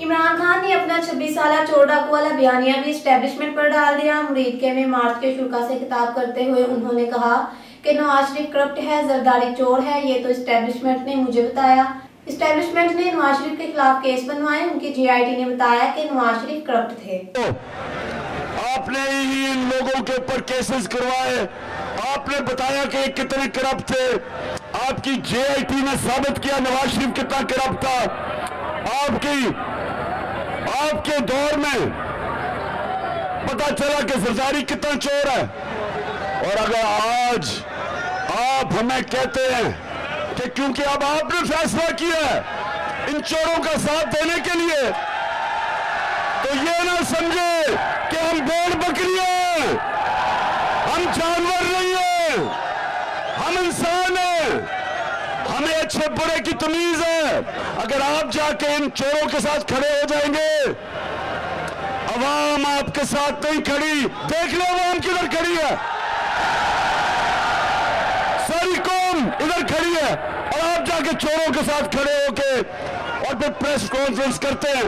इमरान खान ने अपना 26 साल चोर डाकू वाला बयानिया भी स्टैब्लिशमेंट पर डाल दिया। मुरीद के में मार्च के शुरा से खिताब करते हुए उन्होंने कहा कि नवाज़ शरीफ करप्ट है, जरदारी चोर है, ये तो स्टैब्लिशमेंट ने मुझे बताया। स्टैब्लिशमेंट ने नवाज़ शरीफ के खिलाफ केस बनवाए। उनकी जीआईटी ने बताया कि नवाज़ शरीफ करप्ट थे। आपने ही इन लोगों के ऊपर केसेस करवाए। आपने बताया कि कितने करप्ट थे। आपकी जेआईटी ने साबित किया नवाज़ शरीफ कितना करप्ट था। आपकी आपके दौर में पता चला कि सरदारी कितना चोर है। और अगर आज आप हमें कहते हैं कि क्योंकि अब आपने फैसला किया है इन चोरों का साथ देने के लिए तो ये ना समझे कि हम भेड़ बकरी हैं, हम जानवर नहीं हैं, हम इंसान अच्छे बुरे की तमीज है। अगर आप जाके इन चोरों के साथ खड़े हो जाएँगे, अवाम आपके साथ नहीं खड़ी। देख लो, अवाम किधर खड़ी है। सारी कौम इधर खड़ी है। और आप जाके चोरों के साथ खड़े होके और फिर प्रेस कॉन्फ्रेंस करते हैं।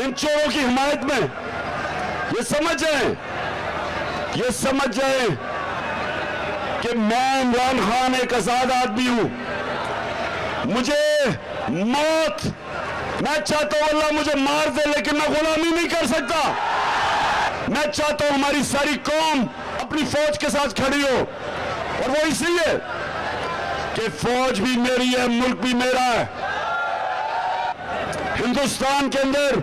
इन चोरों की हिमायत में। ये समझ जाए, ये समझ जाए कि मैं इमरान खान एक आज़ाद आदमी हूँ। मुझे मौत, मैं चाहता हूँ अल्लाह मुझे मार दे, लेकिन मैं गुलामी नहीं कर सकता। मैं चाहता हूँ हमारी सारी कौम अपनी फौज के साथ खड़ी हो। और वो इसलिए कि फौज भी मेरी है, मुल्क भी मेरा है। हिंदुस्तान के अंदर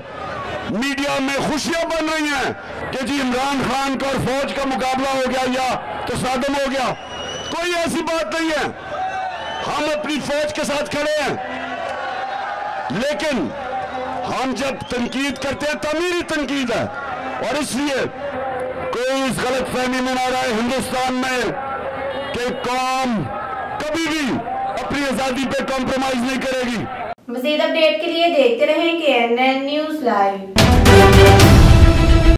मीडिया में खुशियाँ बन रही हैं कि जी इमरान खान का और फौज का मुकाबला हो गया या तो सादम हो गया। कोई ऐसी बात नहीं है। हम अपनी फौज के साथ खड़े हैं। लेकिन हम जब तनकीद करते हैं तमीरी तनकीद है। और इसलिए कोई इस गलत फहमी में ना रहे हिंदुस्तान में कि कौम कभी भी अपनी आज़ादी पे कॉम्प्रोमाइज नहीं करेगी। मजीद अपडेट के लिए देखते रहें के एन न्यूज़ लाइव